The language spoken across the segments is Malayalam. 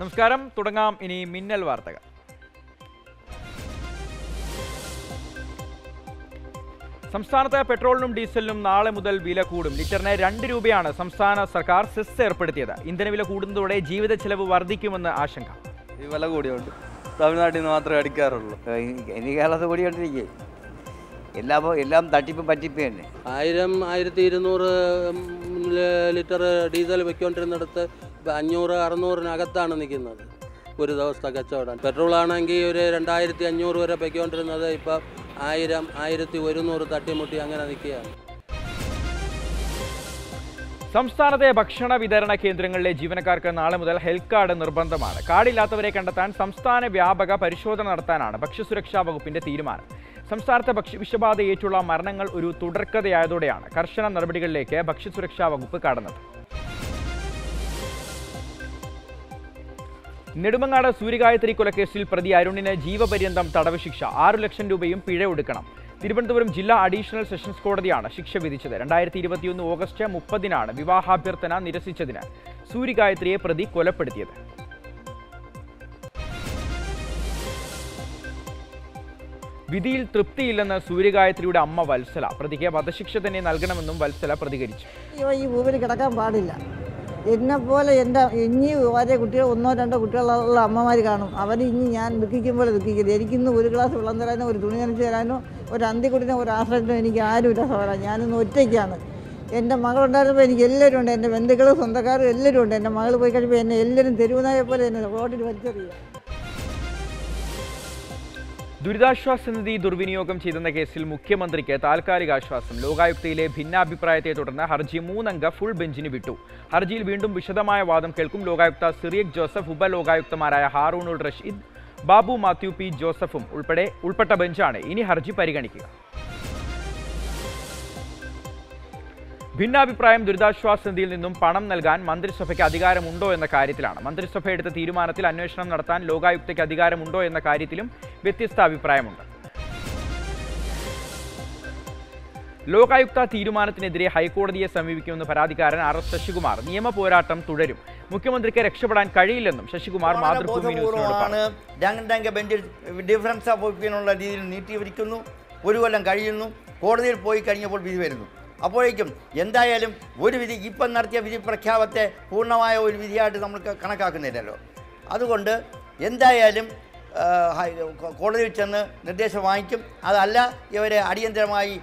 നമസ്കാരം. തുടങ്ങാം ഇനി മിന്നൽ വാർത്തകൾ. സംസ്ഥാനത്ത് പെട്രോളിനും ഡീസലിനും നാളെ മുതൽ വില കൂടും. ലിറ്ററിന് രണ്ട് രൂപയാണ് സംസ്ഥാന സർക്കാർ സെസ് ഏർപ്പെടുത്തിയത്. ഇന്ധനവില കൂടുന്നതോടെ ജീവിത ചെലവ് വർദ്ധിക്കുമെന്ന് ആശങ്ക. വില കൂടിയുണ്ട് തമിഴ്നാട്ടിൽ നിന്ന് മാത്രമേ അടിക്കാറുള്ളൂ. ഇനി കേരളത്തിൽ എല്ലാം എല്ലാം തട്ടിപ്പും പറ്റിപ്പ് തന്നെ. ആയിരം ആയിരത്തി ഇരുന്നൂറ് ലിറ്റർ ഡീസൽ വെക്കൊണ്ടിരുന്നിടത്ത് അഞ്ഞൂറ് അറുന്നൂറിനകത്താണ് നിൽക്കുന്നത്. ഒരു ദിവസത്തെ കച്ചവടം. പെട്രോൾ ആണെങ്കിൽ ഒരു രണ്ടായിരത്തി അഞ്ഞൂറ് വരെ പൊയ്ക്കൊണ്ടിരുന്നത് ഇപ്പം ആയിരം ആയിരത്തി ഒരുന്നൂറ് തട്ടിമുട്ടി അങ്ങനെ നിൽക്കുകയാണ്. സംസ്ഥാനത്തെ ഭക്ഷണ വിതരണ കേന്ദ്രങ്ങളിലെ ജീവനക്കാർക്ക് നാളെ മുതൽ ഹെൽത്ത് കാർഡ് നിർബന്ധമാണ്. കാർഡില്ലാത്തവരെ കണ്ടെത്താൻ സംസ്ഥാന വ്യാപക പരിശോധന നടത്താനാണ് ഭക്ഷ്യസുരക്ഷാ വകുപ്പിന്റെ തീരുമാനം. സംസ്ഥാനത്തെ ഭക്ഷ്യവിഷബാധ ഏറ്റുള്ള മരണങ്ങൾ ഒരു തുടർക്കഥയായതോടെയാണ് കർശന നടപടികളിലേക്ക് ഭക്ഷ്യസുരക്ഷാ വകുപ്പ് കടന്നത്. നെടുമങ്ങാട് സൂര്യഗായത്രി കൊലക്കേസിൽ പ്രതി അരുണിന് ജീവപര്യന്തം തടവ് ശിക്ഷ. ആറു ലക്ഷം രൂപയും പിഴ ഒടുക്കണം. തിരുവനന്തപുരം ജില്ലാ അഡീഷണൽ സെഷൻസ് കോടതിയാണ് ശിക്ഷ വിധിച്ചത്. രണ്ടായിരത്തി ഇരുപത്തിയൊന്ന് ഓഗസ്റ്റ് മുപ്പതിനാണ് വിവാഹാഭ്യർത്ഥന നിരസിച്ചതിന് സൂര്യഗായത്രിയെ പ്രതി കൊലപ്പെടുത്തിയത്. വിധിയിൽ തൃപ്തിയില്ലെന്ന് സൂര്യഗായത്രിയുടെ അമ്മ വത്സല. പ്രതിക്ക് വധശിക്ഷ തന്നെ നൽകണമെന്നും വത്സല പ്രതികരിച്ചു. ഈ ഭൂമിയിൽ കിടക്കാൻ പാടില്ല. എന്നെ പോലെ എന്റെ ഇനി ഓരോ കുട്ടികൾ ഒന്നോ രണ്ടോ കുട്ടികളുള്ള അമ്മമാർ കാണും. അവർ ഇനി ഞാൻ ദുഃഖിക്കുമ്പോൾ ദുഃഖിക്കില്ല. എനിക്കിന്ന് ഒരു ഗ്ലാസ് വെള്ളം തരാനോ ഒരു തുണി നനച്ച് തരാനോ ഒരു അന്തിക്കുട്ടിനോ ഒരു ആശ്രയത്തിനോ എനിക്ക് ആരുമില്ല സഹോദര ഞാനിന്ന് ഒറ്റയ്ക്കാണ്. എന്റെ മകളുണ്ടായിരുന്നപ്പോൾ എനിക്ക് എല്ലാവരും ഉണ്ട്. എന്റെ ബന്ധുക്കളും സ്വന്തക്കാരും എല്ലാവരും ഉണ്ട്. എന്റെ മകൾ പോയി കഴിയുമ്പോൾ എന്നെ എല്ലാവരും തെരുവുനായ പോലെ എന്നെ റോഡിൽ വലിച്ചെറിയുക. ദുരിതാശ്വാസ നിധി ദുർവിനിയോഗം ചെയ്തെന്ന കേസിൽ മുഖ്യമന്ത്രിക്ക് താൽക്കാലിക ആശ്വാസം ലോകായുക്തയിലെ ഭിന്നാഭിപ്രായത്തെ തുടർന്ന് ഹർജി മൂന്നംഗ ഫുൾ ബെഞ്ചിന് വിട്ടു. ഹർജിയിൽ വീണ്ടും വിശദമായ വാദം കേൾക്കും ലോകായുക്ത സിറിയക് ജോസഫ് ഉപലോകായുക്തമാരായ ഹാറൂണുൾ റഷീദ് ബാബു മാത്യു പി ജോസഫും ഉൾപ്പെടെ ഉൾപ്പെട്ട ബെഞ്ചാണ്. ഇനി ഹർജി പരിഗണിക്കുക. ഭിന്നാഭിപ്രായം ദുരിതാശ്വാസ നിധിയിൽ നിന്നും പണം നൽകാൻ മന്ത്രിസഭയ്ക്ക് അധികാരമുണ്ടോ എന്ന കാര്യത്തിലാണ്. മന്ത്രിസഭ എടുത്ത തീരുമാനത്തിൽ അന്വേഷണം നടത്താൻ ലോകായുക്തയ്ക്ക് അധികാരമുണ്ടോ എന്ന കാര്യത്തിലും വ്യത്യസ്ത അഭിപ്രായമുണ്ട് ലോകായുക്ത തീരുമാനത്തിനെതിരെ ഹൈക്കോടതിയെ സമീപിക്കുമെന്ന് പരാതിക്കാരൻ ആർ എസ് ശശികുമാർ. നിയമ പോരാട്ടം തുടരും. മുഖ്യമന്ത്രിക്ക് രക്ഷപ്പെടാൻ കഴിയില്ലെന്നും ശശികുമാർ മാതൃഭൂമി ന്യൂസിനോട് ബെഞ്ചിൽ ഡിഫറൻസ് ഓഫ് ഒപ്പീനിയനുള്ള രീതിയിൽ നീട്ടിവരിക്കുന്നു ഒരു കൊല്ലം കഴിയുന്നു. കോടതിയിൽ പോയി കഴിഞ്ഞപ്പോൾ വിധി വരുന്നു. അപ്പോഴേക്കും എന്തായാലും ഒരു വിധി ഇപ്പം നടത്തിയ വിധി പ്രഖ്യാപത്തെ പൂർണമായ ഒരു വിധിയായിട്ട് നമ്മൾ കണക്കാക്കുന്നില്ലല്ലോ. അതുകൊണ്ട് എന്തായാലും കോടതിയിൽ ചെന്ന് നിർദ്ദേശം വാങ്ങിക്കും. അതല്ല ഇവരെ അടിയന്തരമായി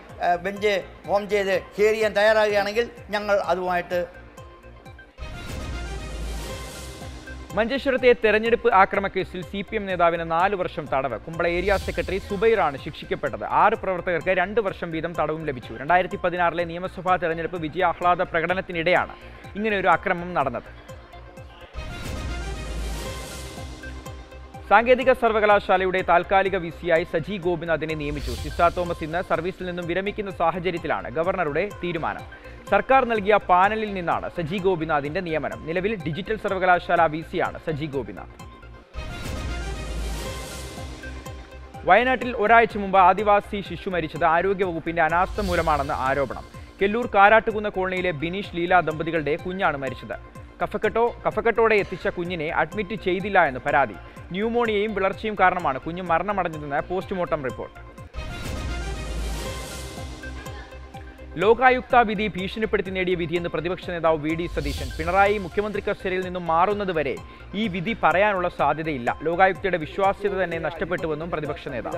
ബെഞ്ച് ഫോം ചെയ്ത് ഹിയർ ചെയ്യാൻ തയ്യാറാകുകയാണെങ്കിൽ ഞങ്ങൾ അതുമായിട്ട് മഞ്ചേശ്വരത്തെ തെരഞ്ഞെടുപ്പ് ആക്രമക്കേസിൽ സി പി എം നേതാവിന് നാല് വർഷം തടവ്. കുമ്പള ഏരിയ സെക്രട്ടറി സുബൈറാണ് ശിക്ഷിക്കപ്പെട്ടത്. ആറ് പ്രവർത്തകർക്ക് രണ്ട് വർഷം വീതം തടവും ലഭിച്ചു. രണ്ടായിരത്തി പതിനാറിലെ നിയമസഭാ തെരഞ്ഞെടുപ്പ് വിജയാഹ്ലാദ പ്രകടനത്തിനിടെയാണ് ഇങ്ങനെയൊരു അക്രമം നടന്നത്. സാങ്കേതിക സർവകലാശാലയുടെ താൽക്കാലിക വി സിയായി സജി ഗോപിനാഥിനെ നിയമിച്ചു. സിസ്റ്റാർ തോമസ് ഇന്ന് സർവീസിൽ നിന്നും വിരമിക്കുന്ന സാഹചര്യത്തിലാണ് ഗവർണറുടെ തീരുമാനം. സർക്കാർ നൽകിയ പാനലിൽ നിന്നാണ് സജി ഗോപിനാഥിന്റെ നിയമനം. നിലവിൽ ഡിജിറ്റൽ സർവകലാശാല വി സിയാണ് സജി ഗോപിനാഥ്. വയനാട്ടിൽ ഒരാഴ്ച മുമ്പ് ആദിവാസി ശിശു മരിച്ചത് ആരോഗ്യവകുപ്പിന്റെ അനാസ്ഥ മൂലമാണെന്ന് ആരോപണം. കെല്ലൂർ കാരാട്ടുകുന്ന കോളനിയിലെ ബിനീഷ് ലീല ദമ്പതികളുടെ കുഞ്ഞാണ് മരിച്ചത്. കഫക്കെട്ടോ കഫക്കെട്ടോടെ എത്തിച്ച കുഞ്ഞിനെ അഡ്മിറ്റ് ചെയ്തില്ല എന്ന് പരാതി. ന്യൂമോണിയയും വിളർച്ചയും കാരണമാണ് കുഞ്ഞ് മരണമടഞ്ഞതെന്ന് പോസ്റ്റ്മോർട്ടം റിപ്പോർട്ട്. ലോകായുക്ത വിധി ഭീഷണിപ്പെടുത്തി നേടിയ വിധിയെന്ന് പ്രതിപക്ഷ നേതാവ് വി ഡി സതീശൻ. പിണറായി മുഖ്യമന്ത്രി കസ്റ്റഡിയിൽ നിന്നും മാറുന്നതുവരെ ഈ വിധി പറയാനുള്ള സാധ്യതയില്ല. ലോകായുക്തയുടെ വിശ്വാസ്യത തന്നെ നഷ്ടപ്പെട്ടുവെന്നും പ്രതിപക്ഷ നേതാവ്.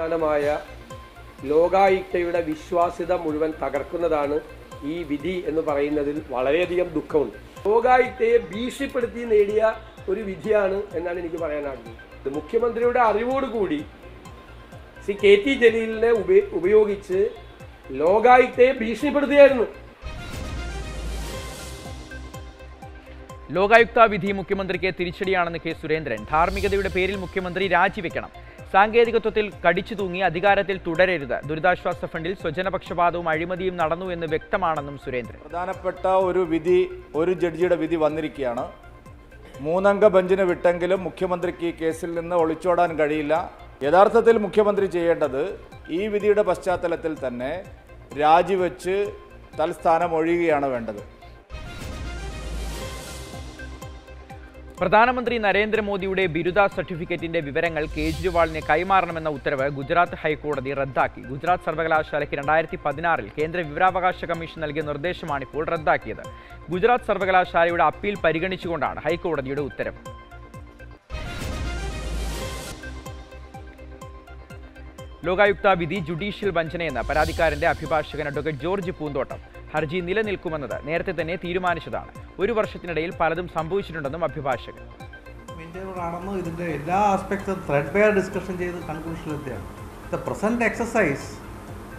ലോകായുക്തയുടെ വിശ്വാസ്യത മുഴുവൻ തകർക്കുന്നതാണ് ഈ വിധി എന്ന് പറയുന്നതിൽ വളരെയധികം ദുഃഖമുണ്ട്. ലോകായുക്തയെ ഭീഷണിപ്പെടുത്തി നേടിയ ഒരു വിധിയാണ് എന്നാണ് എനിക്ക് പറയാനാകുന്നത്. മുഖ്യമന്ത്രിയുടെ അറിവോടുകൂടി ശ്രീ കെ ടി ജലീലിനെ ഉപ- ഉപയോഗിച്ച് ലോകായുക്തയെ ഭീഷണിപ്പെടുത്തുകയായിരുന്നു. ലോകായുക്ത വിധി മുഖ്യമന്ത്രിക്ക് തിരിച്ചടിയാണെന്ന് കെ സുരേന്ദ്രൻ. ധാർമ്മികതയുടെ പേരിൽ മുഖ്യമന്ത്രി രാജിവെക്കണം. സാങ്കേതികത്വത്തിൽ കടിച്ചു തൂങ്ങി അധികാരത്തിൽ തുടരരുത്. ദുരിതാശ്വാസ ഫണ്ടിൽ സ്വജനപക്ഷപാതവും അഴിമതിയും നടന്നു എന്ന് വ്യക്തമാണെന്നും സുരേന്ദ്രൻ. പ്രധാനപ്പെട്ട ഒരു വിധി ഒരു ജഡ്ജിയുടെ വിധി വന്നിരിക്കുകയാണ്. മൂന്നംഗ ബെഞ്ചിന് വിട്ടെങ്കിലും മുഖ്യമന്ത്രിക്ക് ഈ കേസിൽ നിന്ന് ഒളിച്ചോടാൻ കഴിയില്ല. യഥാർത്ഥത്തിൽ മുഖ്യമന്ത്രി ചെയ്യേണ്ടത് ഈ വിധിയുടെ പശ്ചാത്തലത്തിൽ തന്നെ രാജിവെച്ച് തൽസ്ഥാനം ഒഴിയുകയാണ് വേണ്ടത്. പ്രധാനമന്ത്രി നരേന്ദ്രമോദിയുടെ ബിരുദ സർട്ടിഫിക്കറ്റിന്റെ വിവരങ്ങൾ കേജ്രിവാളിന് കൈമാറണമെന്ന ഉത്തരവ് ഗുജറാത്ത് ഹൈക്കോടതി റദ്ദാക്കി. ഗുജറാത്ത് സർവകലാശാലയ്ക്ക് രണ്ടായിരത്തി പതിനാറിൽ കേന്ദ്ര വിവരാവകാശ കമ്മീഷൻ നൽകിയ നിർദ്ദേശമാണ് ഇപ്പോൾ റദ്ദാക്കിയത്. ഗുജറാത്ത് സർവകലാശാലയുടെ അപ്പീൽ പരിഗണിച്ചുകൊണ്ടാണ് ഹൈക്കോടതിയുടെ ഉത്തരവ്. ലോകായുക്ത വിധി ജുഡീഷ്യൽ വഞ്ചനയെന്ന് പരാതിക്കാരന്റെ അഭിഭാഷകൻ അഡ്വക്കേറ്റ് ജോർജ് പൂന്തോട്ടം ഹർജി നിലനിൽക്കുമെന്നത് നേരത്തെ തന്നെ തീരുമാനിച്ചതാണ്. ഒരു വർഷത്തിനിടയിൽ പലതും സംഭവിച്ചിട്ടുണ്ടെന്നും അഭിഭാഷകൻ. ആണെന്നും ഇതിന്റെ എല്ലാ ആസ്പെക്റ്റും ത്രെഡ് ബെയർ ഡിസ്കഷൻ ചെയ്ത് കൺക്ലൂഷനിലെത്തിയാണ് the present exercise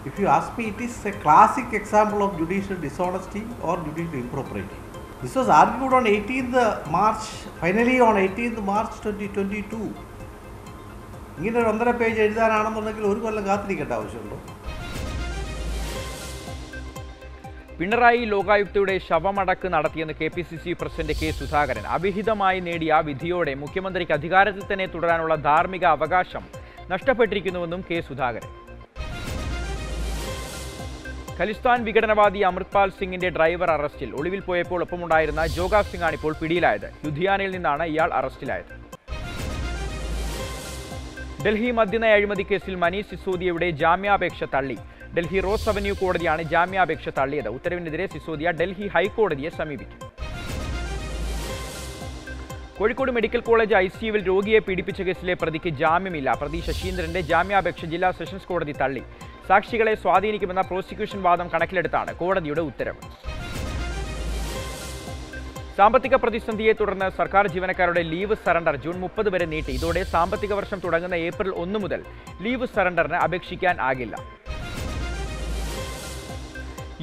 if you ask me it is a classic example of judicial dishonesty or judicial impropriety this was argued on eighteenth March finally on eighteenth March twenty twenty two ഇങ്ങനെ ഒരു ഒന്നര പേജ് എഴുതാനാണെന്നുണ്ടെങ്കിൽ ഒരു കൊല്ലം കാത്തിരിക്കേണ്ട ആവശ്യമുണ്ടോ പിണറായി ലോകായുക്തയുടെ ശവമടക്ക് നടത്തിയെന്ന് K P C C president K Sudhakaran. അവിഹിതമായി നേടിയ വിധിയോടെ മുഖ്യമന്ത്രിക്ക് അധികാരത്തിൽ തന്നെ തുടരാനുള്ള ധാർമ്മിക അവകാശം നഷ്ടപ്പെട്ടിരിക്കുന്നുവെന്നും കെ സുധാകരൻ. ഖലിസ്ഥാൻ വിഘടനവാദി അമൃത്പാൽ സിംഗിന്റെ ഡ്രൈവർ അറസ്റ്റിൽ. ഒളിവിൽ പോയപ്പോൾ ഒപ്പമുണ്ടായിരുന്ന ജോഗാ സിംഗാണ് ഇപ്പോൾ പിടിയിലായത്. ലുധിയാനയിൽ നിന്നാണ് ഇയാൾ അറസ്റ്റിലായത്. ഡൽഹി മദ്യനയ അഴിമതി കേസിൽ മനീഷ് സിസോദിയയുടെ ജാമ്യാപേക്ഷ തള്ളി. ഡൽഹി റോസ് അവന്യൂ കോടതിയാണ് ജാമ്യാപേക്ഷ തള്ളിയത്. ഉത്തരവിനെതിരെ സിസോദിയ ഡൽഹി ഹൈക്കോടതിയെ സമീപിക്കും. കോഴിക്കോട് മെഡിക്കൽ കോളേജ് ഐ സിയുവിൽ രോഗിയെ പീഡിപ്പിച്ച കേസിലെ പ്രതിക്ക് ജാമ്യമില്ല. പ്രതി ശശീന്ദ്രന്റെ ജാമ്യാപേക്ഷ ജില്ലാ സെഷൻസ് കോടതി തള്ളി. സാക്ഷികളെ സ്വാധീനിക്കുമെന്ന പ്രോസിക്യൂഷൻ വാദം കണക്കിലെടുത്താണ് കോടതിയുടെ ഉത്തരവ്. സാമ്പത്തിക പ്രതിസന്ധിയെ തുടർന്ന് സർക്കാർ ജീവനക്കാരുടെ ലീവ് സറണ്ടർ ജൂൺ മുപ്പത് വരെ നീട്ടി. ഇതോടെ സാമ്പത്തിക വർഷം തുടങ്ങുന്ന ഏപ്രിൽ ഒന്ന് മുതൽ ലീവ് സറണ്ടറിന് അപേക്ഷിക്കാൻ ആകില്ല.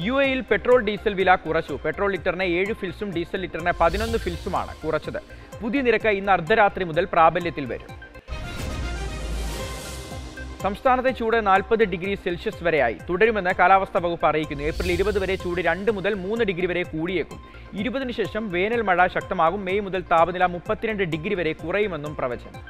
യു എയിൽ പെട്രോൾ ഡീസൽ വില കുറച്ചു. പെട്രോൾ ലിറ്ററിന് ഏഴ് ഫിൽസും ഡീസൽ ലിറ്ററിന് പതിനൊന്ന് ഫിൽസുമാണ് കുറച്ചത്. പുതിയ നിരക്ക് ഇന്ന് അർദ്ധരാത്രി മുതൽ പ്രാബല്യത്തിൽ വരും. സംസ്ഥാനത്തെ ചൂട് നാൽപ്പത് ഡിഗ്രി സെൽഷ്യസ് വരെയായി. തുടരുമെന്ന് കാലാവസ്ഥാ വകുപ്പ് അറിയിക്കുന്നു. ഏപ്രിൽ ഇരുപത് വരെ ചൂട് രണ്ട് മുതൽ മൂന്ന് ഡിഗ്രി വരെ കൂടിയേക്കും. ഇരുപതിന് ശേഷം വേനൽ മഴ ശക്തമാകും. മെയ് മുതൽ താപനില മുപ്പത്തിരണ്ട് ഡിഗ്രി വരെ കുറയുമെന്നും പ്രവചനം.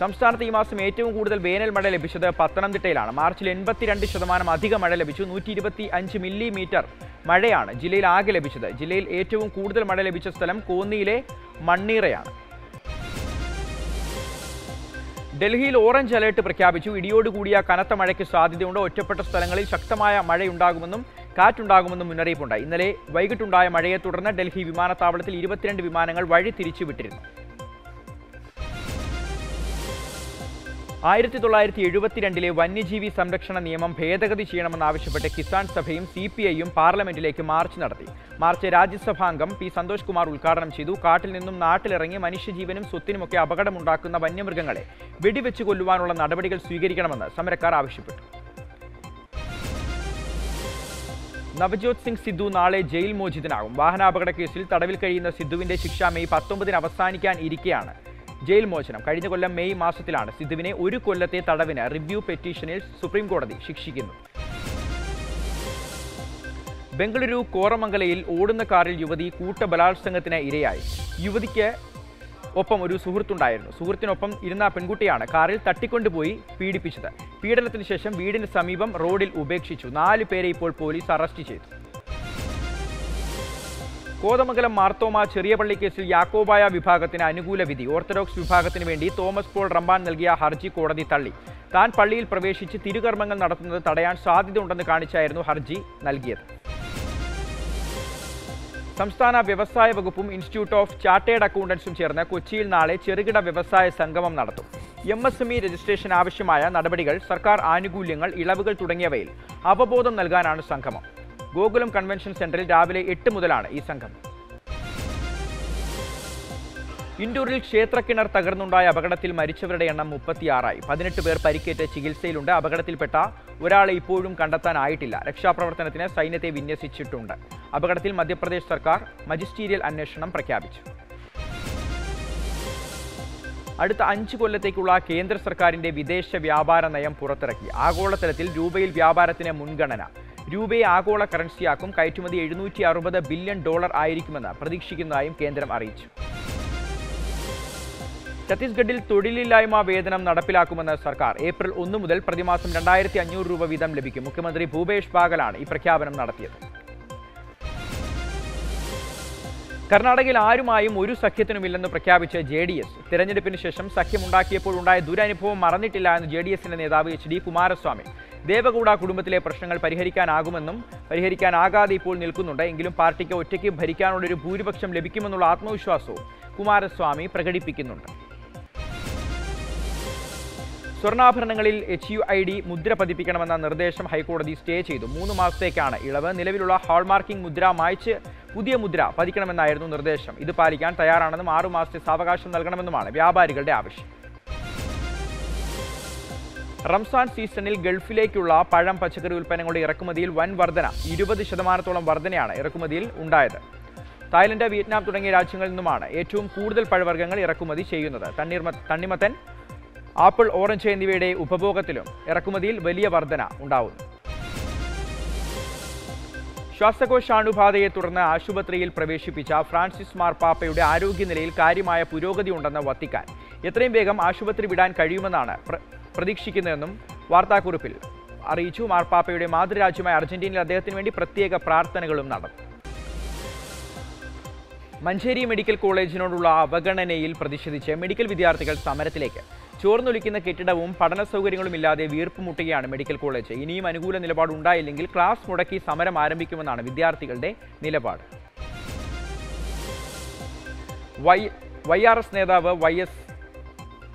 സംസ്ഥാനത്ത് ഈ മാസം ഏറ്റവും കൂടുതൽ വേനൽ മഴ ലഭിച്ചത് പത്തനംതിട്ടയിലാണ്. മാർച്ചിൽ എൺപത്തിരണ്ട് ശതമാനം അധിക മഴ ലഭിച്ചു. നൂറ്റി ഇരുപത്തി അഞ്ച് മില്ലിമീറ്റർ മഴയാണ് ജില്ലയിൽ ആകെ ലഭിച്ചത്. ജില്ലയിൽ ഏറ്റവും കൂടുതൽ മഴ ലഭിച്ച സ്ഥലം കോന്നിയിലെ മണ്ണീറയാണ്. ഡൽഹിയിൽ ഓറഞ്ച് അലേർട്ട് പ്രഖ്യാപിച്ചു. ഇടിയോടുകൂടിയ കനത്ത മഴയ്ക്ക് സാധ്യതയുണ്ട്. ഒറ്റപ്പെട്ട സ്ഥലങ്ങളിൽ ശക്തമായ മഴയുണ്ടാകുമെന്നും കാറ്റുണ്ടാകുമെന്നും മുന്നറിയിപ്പുണ്ടായി ഇന്നലെ വൈകിട്ടുണ്ടായ മഴയെ തുടർന്ന് ഡൽഹി വിമാനത്താവളത്തിൽ ഇരുപത്തിരണ്ട് വിമാനങ്ങൾ വഴി തിരിച്ചുവിട്ടിരുന്നു ആയിരത്തി തൊള്ളായിരത്തി എഴുപത്തിരണ്ടിലെ വന്യജീവി സംരക്ഷണ നിയമം ഭേദഗതി ചെയ്യണമെന്നാവശ്യപ്പെട്ട് കിസാൻ സഭയും സി പി ഐയും പാർലമെന്റിലേക്ക് മാർച്ച് നടത്തി. മാർച്ച് രാജ്യസഭാംഗം പി സന്തോഷ് കുമാർ ഉദ്ഘാടനം ചെയ്തു. കാട്ടിൽ നിന്നും നാട്ടിലിറങ്ങി മനുഷ്യജീവനും സ്വത്തിനുമൊക്കെ അപകടമുണ്ടാക്കുന്ന വന്യമൃഗങ്ങളെ വെടിവെച്ച് കൊല്ലുവാനുള്ള നടപടികൾ സ്വീകരിക്കണമെന്ന് സമരക്കാർ ആവശ്യപ്പെട്ടു. നവജോത് സിംഗ് സിദ്ധു നാളെ ജയിൽ മോചിതനാകും. വാഹനാപകട കേസിൽ തടവിൽ കഴിയുന്ന സിദ്ധുവിന്റെ ശിക്ഷ മെയ് പത്തൊമ്പതിന് അവസാനിക്കാൻ ഇരിക്കെയാണ്. ജയിൽ മോചനം. കഴിഞ്ഞ കൊല്ലം മെയ് മാസത്തിലാണ് സിദ്ധുവിനെ ഒരു കൊല്ലത്തെ തടവിന് റിവ്യൂ പെറ്റീഷനിൽ സുപ്രീം കോടതി ശിക്ഷിക്കുന്നത്. ബംഗളൂരു കോറമംഗലയിൽ ഓടുന്ന കാറിൽ യുവതി കൂട്ടബലാത്സംഗത്തിന് ഇരയായി. യുവതിക്ക് ഒപ്പം ഒരു സുഹൃത്തുണ്ടായിരുന്നു. സുഹൃത്തിനൊപ്പം ഇരുന്ന പെൺകുട്ടിയാണ് കാറിൽ തട്ടിക്കൊണ്ടുപോയി പീഡിപ്പിച്ചത്. പീഡനത്തിന് ശേഷം വീടിന് സമീപം റോഡിൽ ഉപേക്ഷിച്ചു. നാല് പേരെ ഇപ്പോൾ പോലീസ് അറസ്റ്റ് ചെയ്തു. കോതമംഗലം മാർത്തോമ ചെറിയ പള്ളി കേസിൽ യാക്കോബായ വിഭാഗത്തിന് അനുകൂല വിധി. ഓർത്തഡോക്സ് വിഭാഗത്തിന് വേണ്ടി തോമസ് പോൾ റമ്പാൻ നൽകിയ ഹർജി കോടതി തള്ളി. താൻ പള്ളിയിൽ പ്രവേശിച്ച് തിരുകർമ്മങ്ങൾ നടത്തുന്നത് തടയാൻ സാധ്യതയുണ്ടെന്ന് കാണിച്ചായിരുന്നു ഹർജി നൽകിയത്. സംസ്ഥാന വ്യവസായ വകുപ്പും ഇൻസ്റ്റിറ്റ്യൂട്ട് ഓഫ് ചാർട്ടേഡ് അക്കൗണ്ടൻസും ചേർന്ന് കൊച്ചിയിൽ നാളെ ചെറുകിട വ്യവസായ സംഗമം നടത്തും. M S M E registration ആവശ്യമായ നടപടികൾ സർക്കാർ ആനുകൂല്യങ്ങൾ ഇളവുകൾ തുടങ്ങിയവയിൽ അവബോധം നൽകാനാണ് സംഗമം. ഗോകുലം കൺവെൻഷൻ സെന്ററിൽ രാവിലെ എട്ട് മുതലാണ് ഈ സംഘം. ഇൻഡോറിൽ ക്ഷേത്രക്കിണർ തകർന്നുണ്ടായ അപകടത്തിൽ മരിച്ചവരുടെ എണ്ണം മുപ്പത്തിയാറായി. പതിനെട്ട് പേർ പരിക്കേറ്റ് ചികിത്സയിലുണ്ട്. അപകടത്തിൽപ്പെട്ട ഒരാളെ ഇപ്പോഴും കണ്ടെത്താനായിട്ടില്ല. രക്ഷാപ്രവർത്തനത്തിന് സൈന്യത്തെ വിന്യസിച്ചിട്ടുണ്ട്. അപകടത്തിൽ മധ്യപ്രദേശ് സർക്കാർ മജിസ്റ്റീരിയൽ അന്വേഷണം പ്രഖ്യാപിച്ചു. അടുത്ത അഞ്ച് കൊല്ലത്തേക്കുള്ള കേന്ദ്ര സർക്കാരിന്റെ വിദേശ വ്യാപാര നയം പുറത്തിറക്കി. ആഗോളതലത്തിൽ രൂപയിൽ വ്യാപാരത്തിന് മുൻഗണന. രൂപയെ ആഗോള കറൻസിയാക്കും കയറ്റുമതി എഴുന്നൂറ്റി അറുപത് ബില്യൺ ഡോളർ ആയിരിക്കുമെന്ന് പ്രതീക്ഷിക്കുന്നതായും കേന്ദ്രം അറിയിച്ചു. ഛത്തീസ്ഗഡിൽ തൊഴിലില്ലായ്മ വേതനം നടപ്പിലാക്കുമെന്ന് സർക്കാർ. ഏപ്രിൽ ഒന്ന് മുതൽ പ്രതിമാസം രണ്ടായിരത്തി അഞ്ഞൂറ് രൂപ വീതം ലഭിക്കും. മുഖ്യമന്ത്രി ഭൂപേഷ് ബാഗലാണ് ഈ പ്രഖ്യാപനം നടത്തിയത്. കർണാടകയിൽ ആരുമായും ഒരു സഖ്യത്തിനുമില്ലെന്ന് പ്രഖ്യാപിച്ച ജെ ഡി എസ്. തെരഞ്ഞെടുപ്പിന് ശേഷം സഖ്യമുണ്ടാക്കിയപ്പോഴുണ്ടായ ദുരനുഭവം മറന്നിട്ടില്ല എന്ന് ജെ ഡി എസിന്റെ നേതാവ് എച്ച് ഡി കുമാരസ്വാമി. ദേവഗൌഡ കുടുംബത്തിലെ പ്രശ്നങ്ങൾ പരിഹരിക്കാനാകുമെന്നും പരിഹരിക്കാനാകാതെ ഇപ്പോൾ നിൽക്കുന്നുണ്ട്. എങ്കിലും പാർട്ടിക്ക് ഒറ്റയ്ക്ക് ഭരിക്കാനുള്ളൊരു ഭൂരിപക്ഷം ലഭിക്കുമെന്നുള്ള ആത്മവിശ്വാസവും കുമാരസ്വാമി പ്രകടിപ്പിക്കുന്നുണ്ട്. സ്വർണാഭരണങ്ങളിൽ എച്ച് യു ഐ ഡി മുദ്ര പതിപ്പിക്കണമെന്ന നിർദ്ദേശം ഹൈക്കോടതി സ്റ്റേ ചെയ്തു. മൂന്ന് മാസത്തേക്കാണ് ഇളവ്. നിലവിലുള്ള ഹാൾമാർക്കിംഗ് മുദ്ര മായ്ച്ച് പുതിയ മുദ്ര പതിക്കണമെന്നായിരുന്നു നിർദ്ദേശം. ഇത് പാലിക്കാൻ തയ്യാറാണെന്നും ആറുമാസത്തെ സാവകാശം നൽകണമെന്നുമാണ് വ്യാപാരികളുടെ ആവശ്യം. റംസാൻ സീസണിൽ ഗൾഫിലേക്കുള്ള പഴം പച്ചക്കറി ഉൽപ്പന്നങ്ങളുടെ ഇറക്കുമതിയിൽ വൻ വർധന ഇരുപത് ശതമാനത്തോളം വർധനയാണ് ഇറക്കുമതിയിൽ ഉണ്ടായത്. തായ്ലൻഡ് വിയറ്റ്നാം തുടങ്ങിയ രാജ്യങ്ങളിൽ നിന്നുമാണ് ഏറ്റവും കൂടുതൽ പഴവർഗങ്ങൾ ഇറക്കുമതി ചെയ്യുന്നത്. തണ്ണീർമ തണ്ണിമത്തൻ ആപ്പിൾ ഓറഞ്ച് എന്നിവയുടെ ഉപഭോഗത്തിലും ഇറക്കുമതിയിൽ വലിയ വർധന ഉണ്ടാവുന്നു. ശ്വാസകോശാണുബാധയെ തുടർന്ന് ആശുപത്രിയിൽ പ്രവേശിപ്പിച്ച ഫ്രാൻസിസ് മാർപ്പാപ്പയുടെ ആരോഗ്യനിലയിൽ കാര്യമായ പുരോഗതി ഉണ്ടെന്ന് വത്തിക്കാൻ എത്രയും വേഗം ആശുപത്രി വിടാൻ കഴിയുമെന്നാണ് പ്രതീക്ഷിക്കുന്നതെന്നും വാർത്താക്കുറിപ്പിൽ അറിയിച്ചു. മാർപ്പാപ്പയുടെ മാതൃരാജ്യമായ അർജന്റീനയിൽ അദ്ദേഹത്തിന് വേണ്ടി പ്രത്യേക പ്രാർത്ഥനകളും നടന്നു. മഞ്ചേരി മെഡിക്കൽ കോളേജിനോടുള്ള അവഗണനയിൽ പ്രതിഷേധിച്ച് മെഡിക്കൽ വിദ്യാർത്ഥികൾ സമരത്തിലേക്ക്. ചോർന്നൊലിക്കുന്ന കെട്ടിടവും പഠന സൗകര്യങ്ങളും ഇല്ലാതെ വീർപ്പുമുട്ടുകയാണ് മെഡിക്കൽ കോളേജ്. ഇനിയും അനുകൂല നിലപാട് ഉണ്ടായില്ലെങ്കിൽ ക്ലാസ് മുടക്കി സമരം ആരംഭിക്കുമെന്നാണ് വിദ്യാർത്ഥികളുടെ നിലപാട്. വൈ വൈ ആർ എസ് നേതാവ് Y S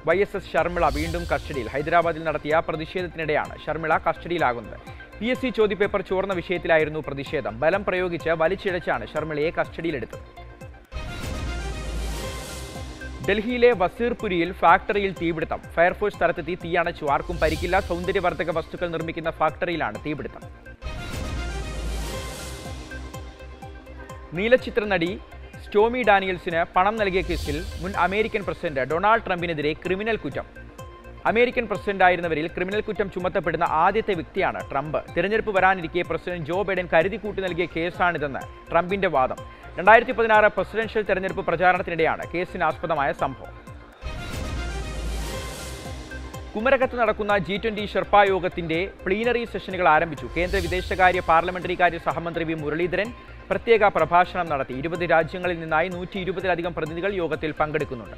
Y S S Sharmila വീണ്ടും കസ്റ്റഡിയിൽ. ഹൈദരാബാദിൽ നടത്തിയ പ്രതിഷേധത്തിനിടെയാണ് ശർമിള കസ്റ്റഡിയിലാകുന്നത്. പി എസ് സി ചോദ്യപേപ്പർ ചോർന്ന വിഷയത്തിലായിരുന്നു പ്രതിഷേധം. ബലം പ്രയോഗിച്ച് വലിച്ചിഴച്ചാണ് ശർമിളയെ കസ്റ്റഡിയിലെടുത്തത്. ഡൽഹിയിലെ വസീർപുരിയിൽ ഫാക്ടറിയിൽ തീപിടുത്തം. ഫയർഫോഴ്സ് സ്ഥലത്തെത്തി തീയണച്ചു. ആർക്കും പരിക്കില്ല. സൗന്ദര്യവർദ്ധക വസ്തുക്കൾ നിർമ്മിക്കുന്ന ഫാക്ടറിയിലാണ് തീപിടുത്തം. നീലചിത്ര നടി സ്റ്റോമി ഡാനിയൽസിന് പണം നൽകിയ കേസിൽ മുൻ അമേരിക്കൻ പ്രസിഡന്റ് ഡൊണാൾഡ് ട്രംപിനെതിരെ ക്രിമിനൽ കുറ്റം. അമേരിക്കൻ പ്രസിഡന്റായിരുന്നവരിൽ ക്രിമിനൽ കുറ്റം ചുമത്തപ്പെടുന്ന ആദ്യത്തെ വ്യക്തിയാണ് ട്രംപ്. തിരഞ്ഞെടുപ്പ് വരാനിരിക്കെ പ്രസിഡന്റ് ജോ ബൈഡൻ കരുതിക്കൂട്ടി നൽകിയ കേസാണിതെന്ന് ട്രംപിന്റെ വാദം. രണ്ടായിരത്തി പതിനാറ് പ്രസിഡൻഷ്യൽ തെരഞ്ഞെടുപ്പ് പ്രചാരണത്തിനിടെയാണ് കേസിനാസ്പദമായ സംഭവം. കുമരകത്ത് നടക്കുന്ന ജി ട്വന്റി ഷെർപ്പ യോഗത്തിന്റെ പ്ലീനറി സെഷനുകൾ ആരംഭിച്ചു. കേന്ദ്ര വിദേശകാര്യ പാർലമെന്ററി കാര്യ സഹമന്ത്രി വി മുരളീധരൻ പ്രത്യേക പ്രഭാഷണം നടത്തി. ഇരുപത് രാജ്യങ്ങളിൽ നിന്നായി നൂറ്റി ഇരുപതിലധികം പ്രതിനിധികൾ യോഗത്തിൽ പങ്കെടുക്കുന്നുണ്ട്.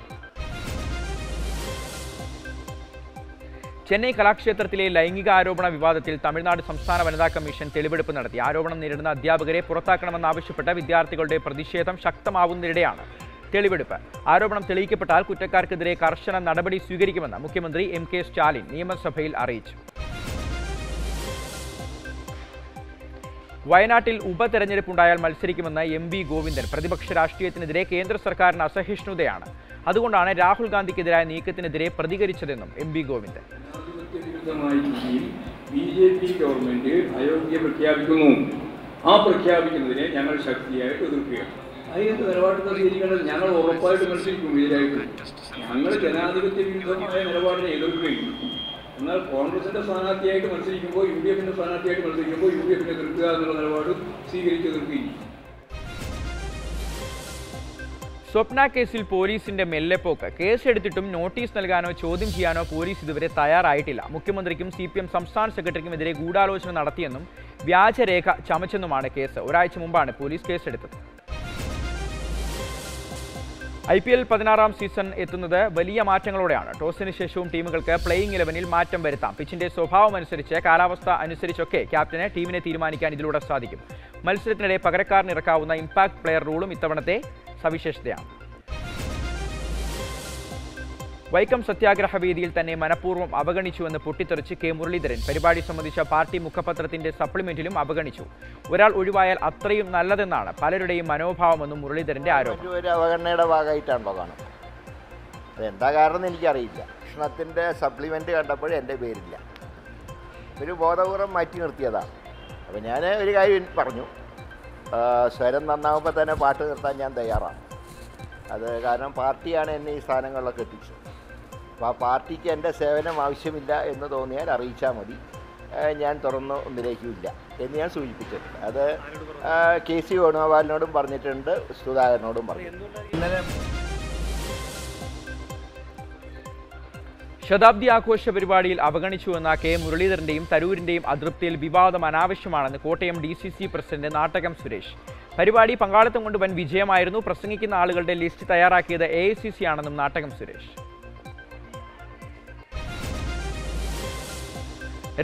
ചെന്നൈ കലാക്ഷേത്രത്തിലെ ലൈംഗിക ആരോപണ വിവാദത്തിൽ തമിഴ്നാട് സംസ്ഥാന വനിതാ കമ്മീഷൻ തെളിവെടുപ്പ് നടത്തി. ആരോപണം നേരിടുന്ന അധ്യാപകരെ പുറത്താക്കണമെന്നാവശ്യപ്പെട്ട വിദ്യാർത്ഥികളുടെ പ്രതിഷേധം ശക്തമാവുന്നതിനിടെയാണ് തെളിവെടുപ്പ്. ആരോപണം തെളിയിക്കപ്പെട്ടാൽ കുറ്റക്കാർക്കെതിരെ കർശന നടപടി സ്വീകരിക്കുമെന്ന് മുഖ്യമന്ത്രി എം കെ സ്റ്റാലിൻ നിയമസഭയിൽ അറിയിച്ചു. വയനാട്ടിൽ ഉപതെരഞ്ഞെടുപ്പുണ്ടായാൽ മത്സരിക്കുമെന്ന് എം വി ഗോവിന്ദൻ. പ്രതിപക്ഷ രാഷ്ട്രീയത്തിനെതിരെ കേന്ദ്ര സർക്കാരിന് അസഹിഷ്ണുതയാണ്. അതുകൊണ്ടാണ് രാഹുൽ ഗാന്ധിക്കെതിരായ നീക്കത്തിനെതിരെ പ്രതികരിച്ചതെന്നും M V Govindan. B J P government അയോഗ്യ പ്രഖ്യാപിക്കുന്നു ആ പ്രഖ്യാപിക്കുന്നതിനെ ഞങ്ങൾ ശക്തിയായിട്ട് എതിർക്കുകയാണ്. അതിന്റെ നിലപാട് സ്വീകരിക്കേണ്ടത് ഞങ്ങൾ ഉറപ്പായിട്ട് മത്സരിക്കും എതിരായിട്ട് ഞങ്ങൾ ജനാധിപത്യ വിരുദ്ധമായ നിലപാടിനെ എതിർക്കുകയും എന്നാൽ കോൺഗ്രസിന്റെ സ്ഥാനാർത്ഥിയായിട്ട് മത്സരിക്കുമ്പോൾ യു ഡി എഫിന്റെ സ്ഥാനാർത്ഥിയായിട്ട് മത്സരിക്കുമ്പോൾ യു ഡി എഫിനെ എതിർക്കുക എന്നുള്ള നിലപാട് സ്വീകരിച്ച് എതിർക്കുകയും. സ്വപ്ന കേസിൽ പോലീസിന്റെ മെല്ലെപ്പോക്ക്. കേസെടുത്തിട്ടും നോട്ടീസ് നൽകാനോ ചോദ്യം ചെയ്യാനോ പോലീസ് ഇതുവരെ തയ്യാറായിട്ടില്ല. മുഖ്യമന്ത്രിക്കും സി പി എം സംസ്ഥാന സെക്രട്ടറിക്കുമെതിരെ ഗൂഢാലോചന നടത്തിയെന്നും വ്യാജരേഖ ചമച്ചെന്നുമാണ് കേസ്. ഒരാഴ്ച മുമ്പാണ് പോലീസ് കേസെടുത്തത്. ഐ പി എൽ പതിനാറാം സീസൺ എത്തുന്നത് വലിയ മാറ്റങ്ങളോടെയാണ്. ടോസിന് ശേഷവും ടീമുകൾക്ക് പ്ലേയിങ് ഇലവനിൽ മാറ്റം വരുത്താം. പിച്ചിന്റെ സ്വഭാവം അനുസരിച്ച് കാലാവസ്ഥ അനുസരിച്ചൊക്കെ ക്യാപ്റ്റന് ടീമിനെ തീരുമാനിക്കാൻ ഇതിലൂടെ സാധിക്കും. മത്സരത്തിനിടെ പകരക്കാരനിറക്കാവുന്ന ഇമ്പാക്ട് പ്ലെയർ റൂളും ഇത്തവണത്തെ സവിശേഷതയാണ്. വൈക്കം സത്യാഗ്രഹ വേദിയിൽ തന്നെ മനഃപൂർവം അവഗണിച്ചുവെന്ന് പൊട്ടിത്തെറിച്ച് കെ മുരളീധരൻ പരിപാടി സംബന്ധിച്ച പാർട്ടി മുഖപത്രത്തിന്റെ സപ്ലിമെന്റിലും അവഗണിച്ചു. ഒരാൾ ഒഴിവായാൽ അത്രയും നല്ലതെന്നാണ് പലരുടെയും മനോഭാവമെന്നും മുരളീധരന്റെ ആരോപണം. ഒരു അവഗണനയുടെ ഭാഗമായിട്ടാണല്ലോ കാണുന്നത്. അതെന്താ കാരണം എനിക്ക് എനിക്കറിയില്ല. ഭക്ഷണത്തിന്റെ സപ്ലിമെന്റ് കണ്ടപ്പോൾ എന്റെ പേരില്ല. ഒരു ബോധപൂർവം മാറ്റി നിർത്തിയതാണ്. അപ്പോൾ ഞാൻ ഒരു കാര്യം പറഞ്ഞു. സ്വരം നന്നാകുമ്പോൾ തന്നെ പാട്ട് നിർത്താൻ ഞാൻ തയ്യാറാണ്. അത് കാരണം പാർട്ടിയാണ് എന്നെ ഈ സ്ഥാനങ്ങളിലൊക്കെ എത്തിച്ചത്. അപ്പോൾ ആ പാർട്ടിക്ക് എന്റെ സേവനം ആവശ്യമില്ല എന്ന് തോന്നിയാൽ അറിയിച്ചാൽ മതി. ഞാൻ തുറന്ന് ഒന്നിലേക്കുമില്ല എന്ന് ഞാൻ സൂചിപ്പിച്ചത് അത് കെ സി വേണുഗോപാലിനോടും പറഞ്ഞിട്ടുണ്ട് സുധാകരനോടും പറഞ്ഞു ശതാബ്ദി ആഘോഷ പരിപാടിയിൽ അവഗണിച്ചുവെന്ന കെ മുരളീധരന്റെയും തരൂരിന്റെയും അതൃപ്തിയിൽ വിവാദം അനാവശ്യമാണെന്ന് Kottayam D C C president Nattakam Suresh. പരിപാടി പങ്കാളിത്തം കൊണ്ട് വൻ വിജയമായിരുന്നു. പ്രസംഗിക്കുന്ന ആളുകളുടെ ലിസ്റ്റ് തയ്യാറാക്കിയത് എ ആണെന്നും നാട്ടകം സുരേഷ്.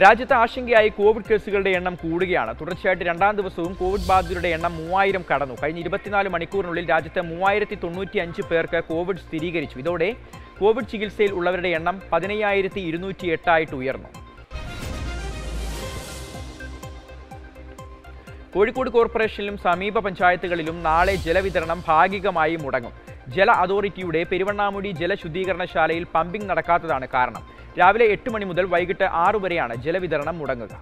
രാജ്യത്ത് ആശങ്കയായി കോവിഡ് കേസുകളുടെ എണ്ണം കൂടുകയാണ്. തുടർച്ചയായിട്ട് രണ്ടാം ദിവസവും കോവിഡ് ബാധിതരുടെ എണ്ണം മൂവായിരം കടന്നു. കഴിഞ്ഞ ഇരുപത്തിനാല് മണിക്കൂറിനുള്ളിൽ രാജ്യത്ത് മൂവായിരത്തി തൊണ്ണൂറ്റി അഞ്ച് പേർക്ക് കോവിഡ് സ്ഥിരീകരിച്ചു. ഇതോടെ കോവിഡ് ചികിത്സയിൽ ഉള്ളവരുടെ എണ്ണം പതിനയ്യായിരത്തി ഇരുന്നൂറ്റി എട്ടായിട്ട് ഉയർന്നു കോഴിക്കോട് കോർപ്പറേഷനിലും സമീപ പഞ്ചായത്തുകളിലും നാളെ ജലവിതരണം ഭാഗികമായി മുടങ്ങും. ജല അതോറിറ്റിയുടെ പെരുവണ്ണാമുടി ജലശുദ്ധീകരണശാലയിൽ പമ്പിംഗ് നടക്കാത്തതാണ് കാരണം. രാവിലെ എട്ട് മണി മുതൽ വൈകിട്ട് ആറു വരെയാണ് ജലവിതരണം മുടങ്ങുക.